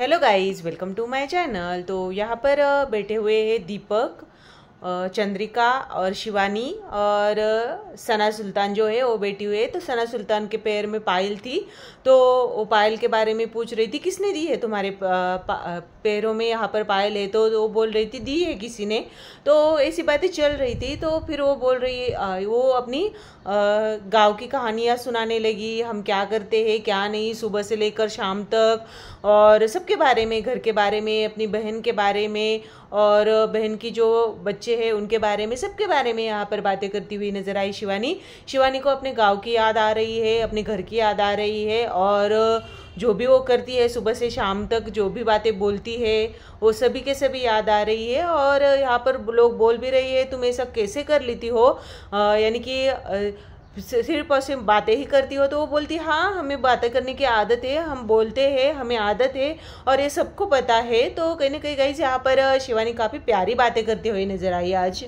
Hello guys welcome to my channel तो यहाँ पर बैठे हुए हैं दीपक चंद्रिका और शिवानी और सना सुल्तान जो है, वो बैठी हुई है तो सना सुल्तान के पैर में पायल थी। तो वो पायल के बारे में पूछ रही थी, किसने दी है तुम्हारे पैरों में यहाँ पर पायल है? तो वो बोल रही थी, दी है किसी ने? तो ऐसी बातें चल रही थी। तो फिर वो बोल रही वो अपनी गाँव की कहानियाँ सुनाने लगी। हम क्या करते हैं, क्या नहीं? सुबह से लेकर शाम तक और सबके बारे में, घर के बारे में, अपनी बहन के बारे में और बहन की जो बच्चे हैं, उनके बारे में, सबके बारे में यहाँ पर बातें करती हुई नज़र आई शिवानी। शिवानी को अपने गाँव की याद आ रही है, अपने घर की याद आ रही है और जो भी वो करती है, सुबह से शाम तक जो भी बातें बोलती है, वो सभी के सभी याद आ रही है और यहाँ पर लोग बोल भी रही है, तुम ऐसा कैसे कर लेती हो? यानी कि सिर्फ़ और सिर्फ़ बातें ही करती हो तो वो बोलती हाँ हमें बातें करने की आदत है, हम बोलते हैं, हमें आदत है और ये सबको पता है। तो कहीं ना कहीं गई यहाँ पर शिवानी काफ़ी प्यारी बातें करती हुई नज़र आई आज।